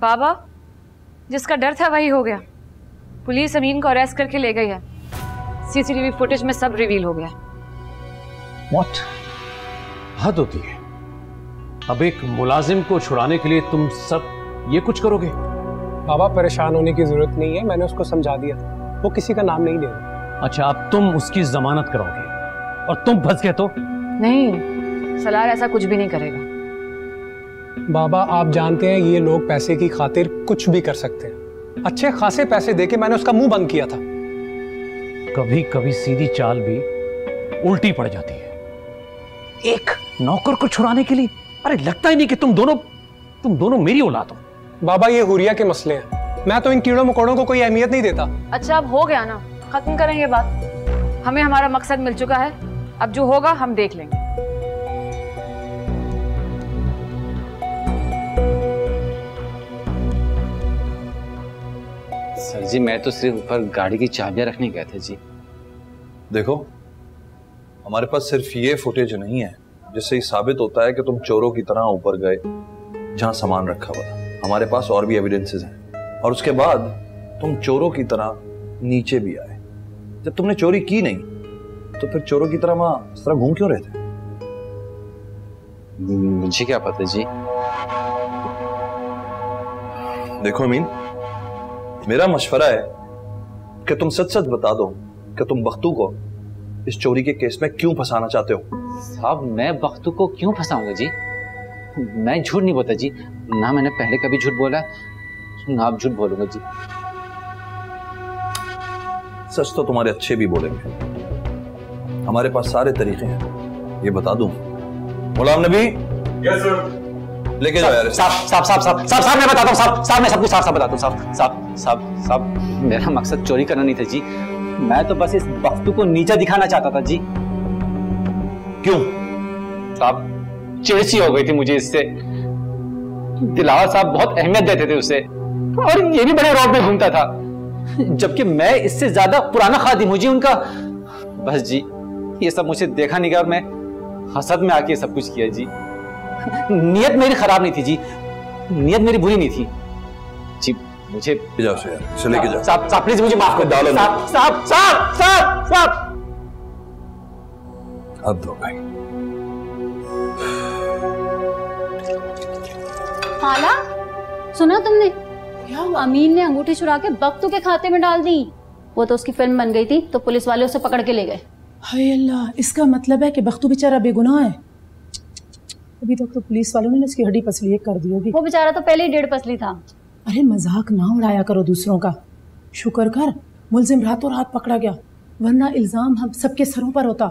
बाबा जिसका डर था वही हो गया। पुलिस अमीन को अरेस्ट करके ले गई है। सीसीटीवी फुटेज में सब रिवील हो गया। व्हाट हद होती है। अब एक मुलाजिम को छुड़ाने के लिए तुम सब ये कुछ करोगे? बाबा परेशान होने की ज़रूरत नहीं है। मैंने उसको समझा दिया। था वो किसी का नाम नहीं ले रहा। अच्छा अब तुम उसकी जमानत करोगे। और तुम फंस गए तो? नहीं सलार ऐसा कुछ भी नहीं करेगा। बाबा आप जानते हैं ये लोग पैसे की खातिर कुछ भी कर सकते हैं। अच्छे खासे पैसे देके मैंने उसका मुँह बंद किया था। कभी कभी सीधी चाल भी उल्टी पड़ जाती है। एक नौकर को छुड़ाने के लिए? अरे लगता ही नहीं कि तुम दोनों तुम दोनों मेरी औलाद हो। बाबा ये हुरिया के मसले हैं। मैं तो इन कीड़ों मकोड़ों को कोई अहमियत नहीं देता। अच्छा अब हो गया ना। खत्म करें ये बात। हमें हमारा मकसद मिल चुका है। अब जो होगा हम देख लेंगे। सर जी मैं तो सिर्फ़ ऊपर गाड़ी की चाबियाँ रखने गया था जी। देखो हमारे पास सिर्फ़ ये फुटेज नहीं है जिससे ये साबित होता है कि तुम चोरों की तरह ऊपर गए जहाँ सामान रखा हुआ था। हमारे पास और भी एविडेंसेस हैं। और उसके बाद तुम चोरों की तरह नीचे भी आए। जब तुमने चोरी की नहीं तो फिर चोरों की तरह वहाँ इस तरह घूम क्यों रहे थे? मुझे क्या पता जी? देखो अमीन मेरा मशवरा है कि तुम सच सच बता दो कि तुम बख्तू को इस चोरी के केस में क्यों फंसाना चाहते हो? साहब मैं बख्तू को क्यों फंसाऊँगा जी? मैं झूठ नहीं बोलता जी। ना मैंने पहले कभी झूठ बोला ना आप झूठ बोलूँगा जी। सच तो तुम्हारे अच्छे भी बोलेंगे हमारे पास सारे तरीके हैं। ये बता दूँ। गुलाम नबी? यस सर लेके जाओ यार साहब साहब साहब साहब साहब साहब मैं बताता हूँ साहब साहब मैं सब कुछ साफ़ साफ़ बताता हूँ साहब साहब साहब साहब मेरा मकसद चोरी करना नहीं था जी। मैं तो बस इस बख्तू को नीचा दिखाना चाहता था जी। क्यों? साहब चिड़ची हो गई थी मुझे इससे। दिलावर साहब बहुत अहमियत देते थे उसे और ये भी बड़े रौब में घूमता था। जबकि मैं इससे ज़्यादा पुराना खादिम हूँ जी उनका। बस जी ये सब मुझे देखा नहीं गया और मैं हसद में आके सब कुछ किया जी। नियत मेरी खराब नहीं थी जी। नियत मेरी बुरी नहीं थी। जी मुझे जाओ इसे लेके जाओ। साहब साहब प्लीज़ मुझे माफ़ कर डालो दो साहब साहब साहब साहब साहब। हद हो भाई। हाला सुना तुमने? क्या अमीन ने अंगूठी चुरा के बख्तू के खाते में डाल दी। वो तो उसकी फ़िल्म बन गई थी तो पुलिस वाले उसे पकड़ के ले गए। हाय अल्लाह इसका मतलब है कि बख्तू बेचारा बेगुनाह है। अभी तक तो पुलिस वालों ने इसकी हड्डी पसली कर दी होगी। वो बेचारा तो पहले ही डेढ़ पसली था। अरे मज़ाक ना उड़ाया करो दूसरों का। शुक्र कर मुलजिम रातों रात पकड़ा गया वरना इल्ज़ाम हम सबके सरों पर होता।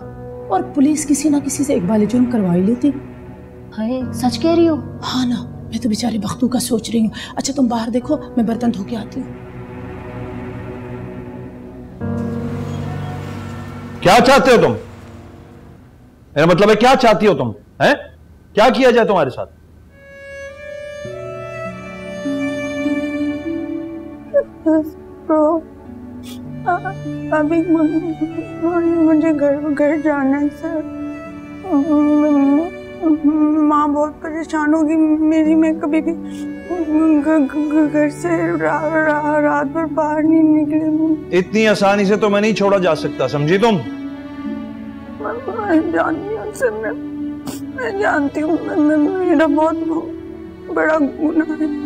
और पुलिस किसी ना किसी से इकबाल जुर्म करवा ही लेती। हाय सच कह रही हो? हाँ ना मैं तो बेचारे बख्तू का सोच रही हूँ। अच्छा तुम बाहर देखो मैं बर्तन धो के आती हूँ। क्या चाहते हो तुम? मेरा मतलब है क्या चाहती हो तुम हैं? क्या किया जाए तुम्हारे साथ? अभी मुझे घर घर जाना है सर। माँ बहुत परेशान होगी मेरी मैं कभी भी घर से रा, रा, रात भर बाहर नहीं निकली इतनी आसानी से तो मैं नहीं छोड़ा जा सकता समझी तुम? मैं जानती हूँ सर मैं मैं जानती हूँ मैं- मैं- मेरा बहुत बड़ा गुनाह है